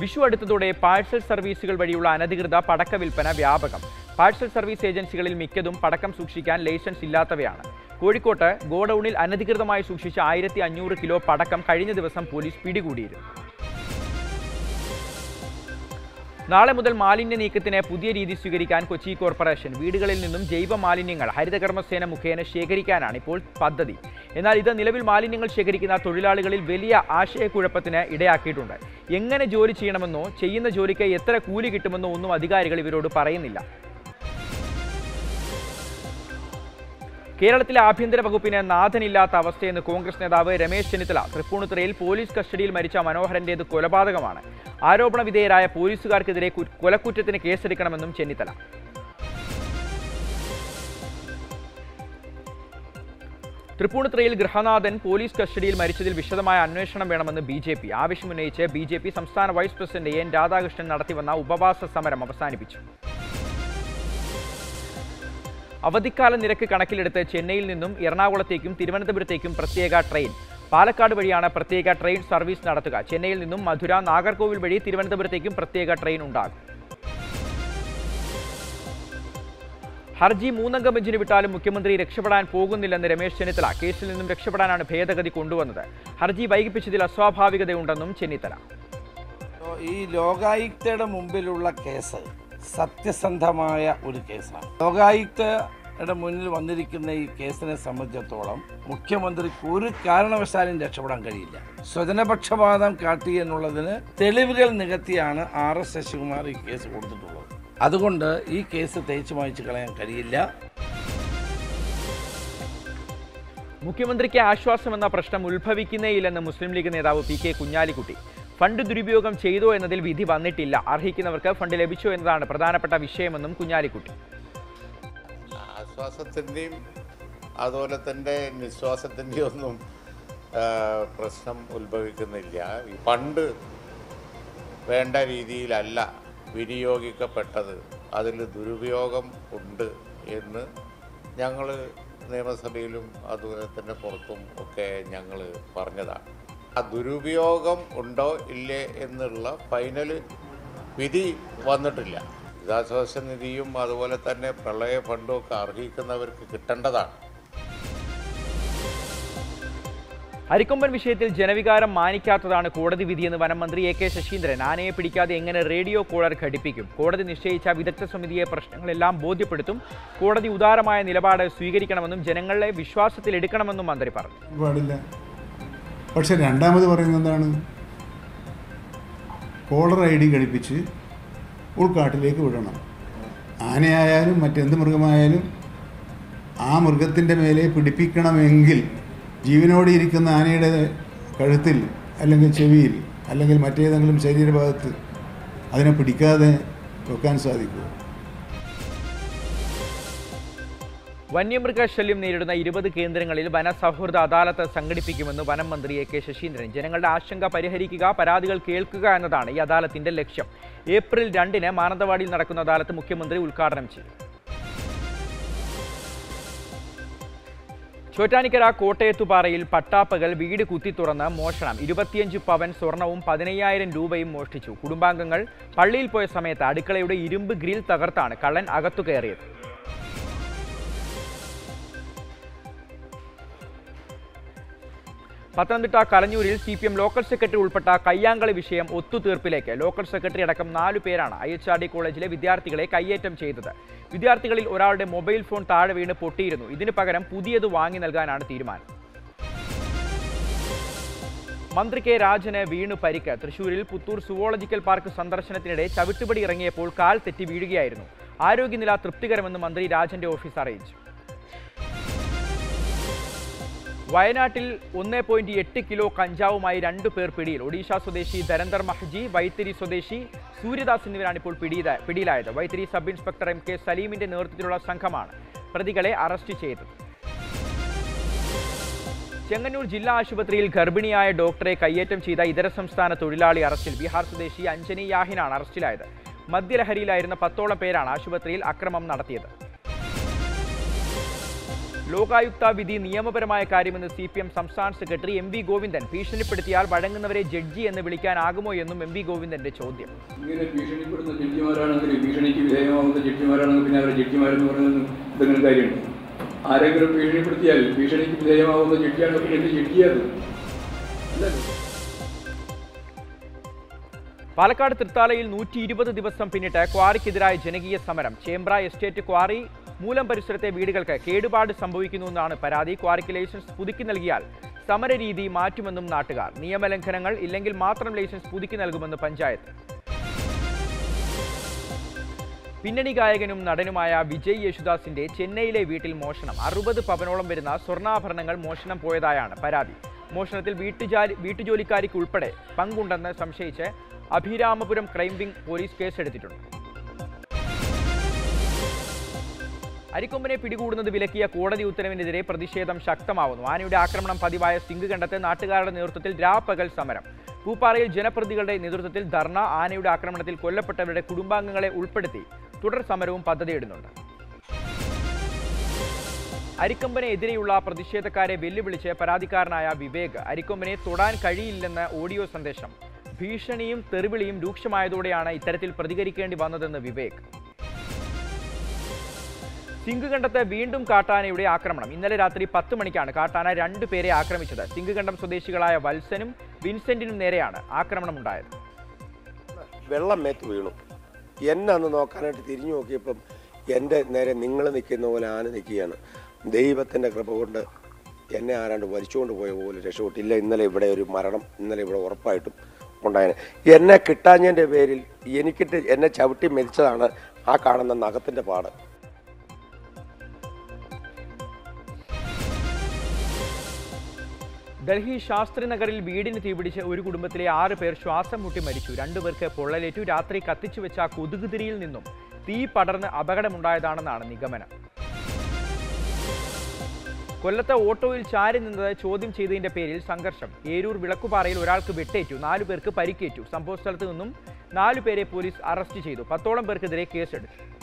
വിഷു അടുത്തതോടെ പാഴ്സൽ സർവീസുകൾ വഴിയുള്ള അനധികൃത പടക്ക വിൽപ്പന വ്യാപകം. പാഴ്സൽ സർവീസ് ഏജൻസികളിൽ മിക്കതും പടക്കം സൂക്ഷിക്കാൻ ലൈസൻസ് ഇല്ലാത്തവയാണ്. കോഴിക്കോട്ട് ഗോഡൌണിൽ അനധികൃതമായി സൂക്ഷിച്ച ആയിരത്തി കിലോ പടക്കം കഴിഞ്ഞ ദിവസം പോലീസ് പിടികൂടിയിരുന്നു. നാളെ മുതൽ മാലിന്യ നീക്കത്തിന് പുതിയ രീതി സ്വീകരിക്കാൻ കൊച്ചി കോർപ്പറേഷൻ. വീടുകളിൽ നിന്നും ജൈവ മാലിന്യങ്ങൾ ഹരിതകർമ്മസേന മുഖേന ശേഖരിക്കാനാണ് ഇപ്പോൾ പദ്ധതി. എന്നാൽ ഇത് നിലവിൽ മാലിന്യങ്ങൾ ശേഖരിക്കുന്ന തൊഴിലാളികളിൽ വലിയ ആശയക്കുഴപ്പത്തിന് ഇടയാക്കിയിട്ടുണ്ട്. എങ്ങനെ ജോലി ചെയ്യണമെന്നോ ചെയ്യുന്ന ജോലിക്ക് എത്ര കൂലി കിട്ടുമെന്നോ ഒന്നും അധികാരികൾ ഇവരോട് പറയുന്നില്ല. കേരളത്തിലെ ആഭ്യന്തര വകുപ്പിന് നാഥനില്ലാത്ത അവസ്ഥയെന്ന് കോൺഗ്രസ് നേതാവ് രമേശ് ചെന്നിത്തല തൃപ്പൂണിത്തുറയിൽ പോലീസ് കസ്റ്റഡിയിൽ മരിച്ച മനോഹരന്റേത് കൊലപാതകമാണ്. ആരോപണ വിധേയരായ പോലീസുകാർക്കെതിരെ കൊലക്കുറ്റത്തിന് കേസെടുക്കണമെന്നും ചെന്നിത്തല. തൃപ്പൂണിത്തുറയിൽ ഗൃഹനാഥൻ പോലീസ് കസ്റ്റഡിയിൽ മരിച്ചതിൽ വിശദമായ അന്വേഷണം വേണമെന്ന് ബി ജെ പി. ആവശ്യമുന്നയിച്ച് ബി ജെ പി സംസ്ഥാന വൈസ് പ്രസിഡന്റ് എൻ രാധാകൃഷ്ണൻ നടത്തിവന്ന ഉപവാസ സമരം അവസാനിപ്പിച്ചു. അവധിക്കാല നിരക്ക് കണക്കിലെടുത്ത് ചെന്നൈയിൽ നിന്നും എറണാകുളത്തേക്കും തിരുവനന്തപുരത്തേക്കും പ്രത്യേക ട്രെയിൻ. പാലക്കാട് വഴിയാണ് പ്രത്യേക ട്രെയിൻ സർവീസ് നടത്തുക. ചെന്നൈയിൽ നിന്നും മധുര നാഗർകോവിൽ വഴി തിരുവനന്തപുരത്തേക്കും പ്രത്യേക ട്രെയിൻ ഉണ്ടാകും. ഹർജി മൂന്നംഗ ബെഞ്ചിന് വിട്ടാലും മുഖ്യമന്ത്രി രക്ഷപ്പെടാൻ പോകുന്നില്ലെന്ന് രമേശ് ചെന്നിത്തല. കേസിൽ നിന്നും രക്ഷപ്പെടാനാണ് ഭേദഗതി കൊണ്ടുവന്നത്. ഹർജി വൈകിപ്പിച്ചതിൽ അസ്വാഭാവികതയുണ്ടെന്നും ചെന്നിത്തല. ഈ ലോകായുക്തയുടെ മുമ്പിലുള്ള കേസ് സത്യസന്ധമായ ഒരു കേസാണ്. ലോകായുക്തയുടെ മുന്നിൽ വന്നിരിക്കുന്ന ഈ കേസിനെ സംബന്ധിച്ചിടത്തോളം മുഖ്യമന്ത്രിക്ക് ഒരു കാരണവശാലും രക്ഷപ്പെടാൻ കഴിയില്ല. സ്വജനപക്ഷപാതം കാട്ടി എന്നുള്ളതിന് തെളിവുകൾ നികത്തിയാണ് ആർ എസ് ശശികുമാർ ഈ കേസ് കൊടുത്തിട്ടുള്ളത്. അതുകൊണ്ട് ഈ കേസ് തേച്ചു മായ്ച്ചു കളയാൻ കഴിയില്ല. മുഖ്യമന്ത്രിക്ക് ആശ്വാസമെന്ന പ്രശ്നം ഉത്ഭവിക്കുന്നേയില്ലെന്ന് മുസ്ലിം ലീഗ് നേതാവ് പി കെ കുഞ്ഞാലിക്കുട്ടി. ഫണ്ട് ദുരുപയോഗം ചെയ്തോ എന്നതിൽ വിധി വന്നിട്ടില്ല. അർഹിക്കുന്നവർക്ക് ഫണ്ട് ലഭിച്ചോ എന്നതാണ് പ്രധാനപ്പെട്ട വിഷയമെന്നും കുഞ്ഞാലിക്കുട്ടി. ആശ്വാസത്തിന്റെയും അതുപോലെ തന്നെ നിശ്വാസത്തിന്റെയും ഒന്നും പ്രശ്നം ഉത്ഭവിക്കുന്നില്ല. ഫണ്ട് വേണ്ട രീതിയിലല്ല വിനിയോഗിക്കപ്പെട്ടത്. അതിൽ ദുരുപയോഗം ഉണ്ട് എന്ന് ഞങ്ങൾ നിയമസഭയിലും അതുപോലെ തന്നെ പുറത്തും ഒക്കെ ഞങ്ങൾ പറഞ്ഞതാണ്. ആ ദുരുപയോഗം ഉണ്ടോ ഇല്ലേ എന്നുള്ള ഫൈനൽ വിധി വന്നിട്ടില്ല. ദുരിതാശ്വാസ നിധിയും അതുപോലെ തന്നെ പ്രളയ ഫണ്ടും ഒക്കെ അർഹിക്കുന്നവർക്ക് കിട്ടേണ്ടതാണ്. അരിക്കൊമ്പൻ വിഷയത്തിൽ ജനവികാരം മാനിക്കാത്തതാണ് കോടതി വിധിയെന്ന് വനം മന്ത്രി എ കെ ശശീന്ദ്രൻ. ആനയെ പിടിക്കാതെ എങ്ങനെ റേഡിയോ കോളർ ഘടിപ്പിക്കും? കോടതി നിശ്ചയിച്ച വിദഗ്ധ സമിതിയെ പ്രശ്നങ്ങളെല്ലാം ബോധ്യപ്പെടുത്തും. കോടതി ഉദാരമായ നിലപാട് സ്വീകരിക്കണമെന്നും ജനങ്ങളെ വിശ്വാസത്തിലെടുക്കണമെന്നും മന്ത്രി പറഞ്ഞു. പക്ഷെ രണ്ടാമത് പറയുന്നത് എന്താണ്? കോളർ ഐ ഡി ഘടിപ്പിച്ച് ഉൾക്കാട്ടിലേക്ക് വിടണം. ആനയായാലും മറ്റെന്ത് മൃഗമായാലും ആ മൃഗത്തിന്റെ മേലെ പിടിപ്പിക്കണമെങ്കിൽ ജീവനോടെ ഇരിക്കുന്ന ആനയുടെ കഴുത്തിൽ അല്ലെങ്കിൽ ചെവിയിൽ അല്ലെങ്കിൽ മറ്റേതെങ്കിലും ശരീരഭാഗത്ത് അതിനെ പിടിക്കാതെ വെക്കാൻ സാധിക്കുമോ? വന്യമൃഗശല്യം നേരിടുന്ന ഇരുപത് കേന്ദ്രങ്ങളിൽ വനസൗഹൃദ അദാലത്ത് സംഘടിപ്പിക്കുമെന്ന് വനം മന്ത്രി എ കെ ശശീന്ദ്രൻ. ജനങ്ങളുടെ ആശങ്ക പരിഹരിക്കുക പരാതികൾ കേൾക്കുക എന്നതാണ് ഈ അദാലത്തിന്റെ ലക്ഷ്യം. ഏപ്രിൽ രണ്ടിന് മാനന്തവാടിയിൽ നടക്കുന്ന അദാലത്ത് മുഖ്യമന്ത്രി ഉദ്ഘാടനം ചെയ്യും. ചോറ്റാനിക്കര കോട്ടയത്തുപാറയിൽ പട്ടാപ്പകൽ വീട് കുത്തി തുറന്ന് മോഷണം. ഇരുപത്തിയഞ്ച് പവൻ സ്വർണവും പതിനയ്യായിരം രൂപയും മോഷ്ടിച്ചു. കുടുംബാംഗങ്ങൾ പള്ളിയിൽ പോയ സമയത്ത് അടുക്കളയുടെ ഇരുമ്പ് ഗ്രിൽ തകർത്താണ് കള്ളൻ അകത്തു കയറിയത്. Pathanamthitta കലഞ്ഞൂരിൽ C P M local secretary ഉൾപ്പെട്ട കയ്യാങ്കളി വിഷയം ഒത്തുതീർപ്പിലേക്ക്. ലോക്കൽ സെക്രട്ടറി അടക്കം നാലു പേരാണ് ഐ എച്ച് ആർ ഡി കോളേജിലെ വിദ്യാർത്ഥികളെ കയ്യേറ്റം ചെയ്തത്. വിദ്യാർത്ഥികളിൽ ഒരാളുടെ മൊബൈൽ ഫോൺ താഴെ വീണ് പൊട്ടിയിരുന്നു. ഇതിനു പകരം പുതിയത് വാങ്ങി നൽകാനാണ് തീരുമാനം. മന്ത്രി കെ രാജന് വീണു പരിക്ക്. തൃശൂരിൽ പുത്തൂർ സുവോളജിക്കൽ പാർക്ക് സന്ദർശനത്തിനിടെ ചവിട്ടുപടി ഇറങ്ങിയപ്പോൾ കാൽ തെറ്റി വീഴുകയായിരുന്നു. ആരോഗ്യനില തൃപ്തികരമെന്ന് മന്ത്രി രാജന്റെ ഓഫീസ് അറിയിച്ചു. വയനാട്ടിൽ ഒന്ന് പോയിന്റ് എട്ട് കിലോ കഞ്ചാവുമായി രണ്ടു പേർ പിടിയിൽ. ഒഡീഷ സ്വദേശി ധരന്തർ മഹജി വൈത്തിരി സ്വദേശി സൂര്യദാസ് എന്നിവരാണ് ഇപ്പോൾ പിടിയില പിടിയിലായത്. Vythiri sub inspector M K സലീമിന്റെ നേതൃത്വത്തിലുള്ള സംഘമാണ് പ്രതികളെ അറസ്റ്റ് ചെയ്തത്. ചെങ്ങന്നൂർ ജില്ലാ ആശുപത്രിയിൽ ഗർഭിണിയായ ഡോക്ടറെ കയ്യേറ്റം ചെയ്ത ഇതര സംസ്ഥാന തൊഴിലാളി അറസ്റ്റിൽ ബീഹാർ സ്വദേശി അഞ്ജനി യാഹിനാണ് അറസ്റ്റിലായത്. മദ്യലഹരിയിലായിരുന്ന പത്തോളം പേരാണ് ആശുപത്രിയിൽ അക്രമം നടത്തിയത്. ലോകായുക്ത വിധി നിയമപരമായ കാര്യമെന്ന് സി പി എം സംസ്ഥാന സെക്രട്ടറി എം വി ഗോവിന്ദൻ ഭീഷണിപ്പെടുത്തിയാൽ വഴങ്ങുന്നവരെ ജഡ്ജി എന്ന് വിളിക്കാനാകുമോ എന്നും എം വി ഗോവിന്ദന്റെ ചോദ്യം. ഇങ്ങനെ ഭീഷണിപ്പെടുന്ന ജഡ്ജിമാരാണെങ്കിൽ ഭീഷണിക്ക് വിധേയമാവുന്ന ജഡ്ജിമാരാണെങ്കിൽ പിന്നെ അവരെ ജഡ്ജിമാരെന്ന് പറയുന്നത് എന്തെങ്കിലും കാര്യമുണ്ട് ആരെങ്കിലും ഭീഷണിപ്പെടുത്തിയാൽ ഭീഷണിക്ക് വിധേയമാവുന്ന ജഡ്ജിയാണ് എന്ത് ജഡ്ജിയത് അല്ലല്ലോ പാലക്കാട് തൃത്താലയിൽ നൂറ്റി ഇരുപത് ദിവസം പിന്നിട്ട് ക്വാറിക്കെതിരായ ജനകീയ സമരം. ചേമ്പ്ര എസ്റ്റേറ്റ് ക്വാറി മൂലം പരിസരത്തെ വീടുകൾക്ക് കേടുപാട് സംഭവിക്കുന്നുവെന്നാണ് പരാതി. ക്വാറിക്ക് ലൈസൻസ് പുതുക്കി നൽകിയാൽ സമരരീതി മാറ്റുമെന്നും നാട്ടുകാർ. നിയമലംഘനങ്ങൾ ഇല്ലെങ്കിൽ മാത്രം ലൈസൻസ് പുതുക്കി നൽകുമെന്ന് പഞ്ചായത്ത്. പിന്നണി ഗായകനും നടനുമായ വിജയ് യേശുദാസിന്റെ ചെന്നൈയിലെ വീട്ടിൽ മോഷണം. അറുപത് പവനോളം വരുന്ന സ്വർണാഭരണങ്ങൾ മോഷണം പോയതായാണ് പരാതി. മോഷണത്തിൽ വീട്ടുജാലി വീട്ടുജോലിക്കാരിക്ക് ഉൾപ്പെടെ പങ്കുണ്ടെന്ന് സംശയിച്ച് അഭിരാമപുരം ക്രൈംവിംഗ് പോലീസ് കേസെടുത്തിട്ടുണ്ട്. അരിക്കൊമ്പനെ പിടികൂടുന്നത് വിലക്കിയ കോടതി ഉത്തരവിനെതിരെ പ്രതിഷേധം ശക്തമാവുന്നു. ആനയുടെ ആക്രമണം പതിവായ സിംഗ് കണ്ടത്ത് നാട്ടുകാരുടെ നേതൃത്വത്തിൽ രാപ്പകൽ സമരം. പൂപ്പാറയിൽ ജനപ്രതികളുടെ നേതൃത്വത്തിൽ ധർണ ആനയുടെ ആക്രമണത്തിൽ കൊല്ലപ്പെട്ടവരുടെ കുടുംബാംഗങ്ങളെ ഉൾപ്പെടുത്തി. തുടർ സമരവും പദ്ധതിയിടുന്നുണ്ട്. അരിക്കൊമ്പനെ എതിരെയുള്ള പ്രതിഷേധക്കാരെ വെല്ലുവിളിച്ച് പരാതിക്കാരനായ വിവേക് അരിക്കൊമ്പനെ തൊടാൻ കഴിയില്ലെന്ന് ഓഡിയോ സന്ദേശം. ഭീഷണിയും തെറിവിളിയും രൂക്ഷമായതോടെയാണ് ഇത്തരത്തിൽ പ്രതികരിക്കേണ്ടി വന്നതെന്ന് വിവേക്. സിംഗുകണ്ടത്ത് വീണ്ടും കാട്ടാനയുടെ ആക്രമണം. ഇന്നലെ രാത്രി പത്ത് മണിക്കാണ് കാട്ടാന രണ്ടു പേരെ ആക്രമിച്ചത്. സിംഗുകണ്ടം സ്വദേശികളായ വത്സനും വിൻസെന്റിനും നേരെയാണ് ആക്രമണം ഉണ്ടായത് വെള്ളം മേത്ത് വീണു. എന്നാന്ന് നോക്കാനായിട്ട് തിരിഞ്ഞു നോക്കിയപ്പം എന്റെ നേരെ നിങ്ങൾ നിൽക്കുന്ന പോലെ ആന നിൽക്കുകയാണ്. ദൈവത്തിന്റെ കൃപ കൊണ്ട് എന്നെ ആരാണ്ട് വലിച്ചുകൊണ്ട് പോയ പോലെ രക്ഷപ്പെട്ടില്ല. ഇന്നലെ ഇവിടെ ഒരു മരണം ഇന്നലെ ഇവിടെ ഉറപ്പായിട്ടും ഉണ്ടായത് എന്നെ കിട്ടാഞ്ഞതിന്റെ പേരിൽ എനിക്കിട്ട് എന്നെ ചവിട്ടി മരിച്ചതാണ് ആ കാണുന്ന നഖത്തിന്റെ പാട്. ഡൽഹി ശാസ്ത്രിനഗറിൽ വീടിന് തീപിടിച്ച് ഒരു കുടുംബത്തിലെ ആറ് പേർ ശ്വാസം മുട്ടി മരിച്ചു. രണ്ടുപേർക്ക് പൊള്ളലേറ്റു. രാത്രി കത്തിച്ചു വെച്ച കൊതുകുതിരിയിൽ നിന്നും തീ പടർന്ന് അപകടമുണ്ടായതാണെന്നാണ് നിഗമനം. കൊല്ലത്തെ ഓട്ടോയിൽ ചാരി നിന്നത് ചോദ്യം ചെയ്തതിന്റെ പേരിൽ സംഘർഷം. ഏരൂർ വിളക്കുപാറയിൽ ഒരാൾക്ക് വെട്ടേറ്റു. നാലു പേർക്ക് പരിക്കേറ്റു. സംഭവസ്ഥലത്ത് നിന്നും നാലു പേരെ പോലീസ് അറസ്റ്റ് ചെയ്തു. പത്തോളം പേർക്കെതിരെ കേസെടുത്തു.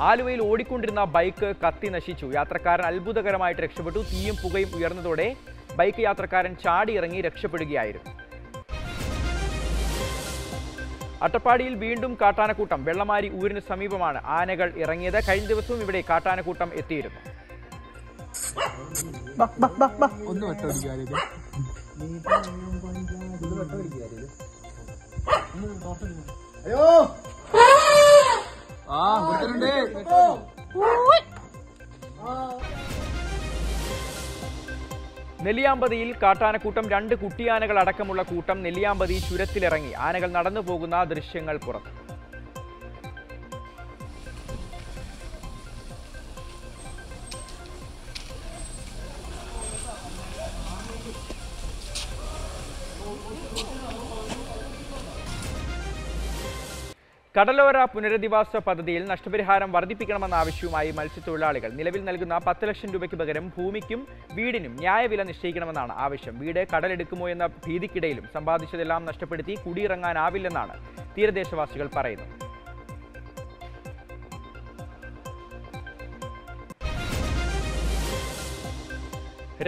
ആലുവയിൽ ഓടിക്കൊണ്ടിരുന്ന ബൈക്ക് കത്തി നശിച്ചു. യാത്രക്കാരൻ അത്ഭുതകരമായിട്ട് രക്ഷപ്പെട്ടു. തീയും പുകയും ഉയർന്നതോടെ ബൈക്ക് യാത്രക്കാരൻ ചാടിയിറങ്ങി രക്ഷപ്പെടുകയായിരുന്നു. അട്ടപ്പാടിയിൽ വീണ്ടും കാട്ടാനക്കൂട്ടം. വെള്ളമാരി ഊരിന് സമീപമാണ് ആനകൾ ഇറങ്ങിയത്. കഴിഞ്ഞ ദിവസവും ഇവിടെ കാട്ടാനക്കൂട്ടം എത്തിയിരുന്നു. ഒന്ന് ആ നെല്ലിയാമ്പതിയിൽ കാട്ടാനക്കൂട്ടം രണ്ട് കുട്ടിയാനകൾ അടക്കമുള്ള കൂട്ടം നെല്ലിയാമ്പതി ചുരത്തിലിറങ്ങി. ആനകൾ നടന്നു പോകുന്ന ദൃശ്യങ്ങൾ പുറത്ത്. കടലോര പുനരധിവാസ പദ്ധതിയിൽ നഷ്ടപരിഹാരം വർദ്ധിപ്പിക്കണമെന്ന ആവശ്യവുമായി മത്സ്യത്തൊഴിലാളികൾ നിലവിൽ നൽകുന്ന പത്ത് ലക്ഷം രൂപയ്ക്ക് പകരം ഭൂമിക്കും വീടിനും ന്യായവില നിശ്ചയിക്കണമെന്നാണ് ആവശ്യം. വീട് കടലെടുക്കുമോ എന്ന ഭീതിക്കിടയിലും സമ്പാദിച്ചതെല്ലാം നഷ്ടപ്പെടുത്തി കുടിയിറങ്ങാനാവില്ലെന്നാണ് തീരദേശവാസികൾ പറയുന്നത്.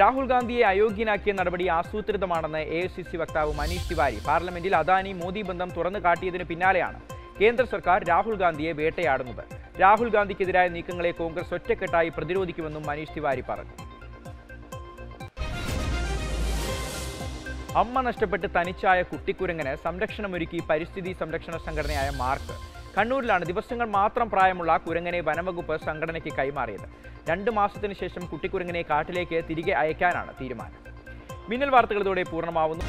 രാഹുൽ ഗാന്ധിയെ അയോഗ്യനാക്കിയ നടപടി ആസൂത്രിതമാണെന്ന് എ വക്താവ് മനീഷ് തിവാരി. പാർലമെന്റിൽ അദാനി മോദി ബന്ധം തുറന്നു കാട്ടിയതിനു പിന്നാലെയാണ് കേന്ദ്ര സർക്കാർ രാഹുൽ ഗാന്ധിയെ വേട്ടയാടുന്നത്. രാഹുൽ ഗാന്ധിക്കെതിരായ നീക്കങ്ങളെ കോൺഗ്രസ് ഒറ്റക്കെട്ടായി പ്രതിരോധിക്കുമെന്നും മനീഷ് തിവാരി പറഞ്ഞു. അമ്മ നഷ്ടപ്പെട്ട് തനിച്ചായ കുട്ടിക്കുരങ്ങന് സംരക്ഷണമൊരുക്കി പരിസ്ഥിതി സംരക്ഷണ സംഘടനയായ മാർക്ക് കണ്ണൂരിലാണ് ദിവസങ്ങൾ മാത്രം പ്രായമുള്ള കുരങ്ങനെ വനംവകുപ്പ് സംഘടനയ്ക്ക് കൈമാറിയത്. രണ്ട് മാസത്തിന് ശേഷം കുട്ടിക്കുരങ്ങനെ കാട്ടിലേക്ക് തിരികെ അയക്കാനാണ് തീരുമാനം. മിന്നൽ വാർത്തകളിലൂടെ പൂർണമാവുന്നു.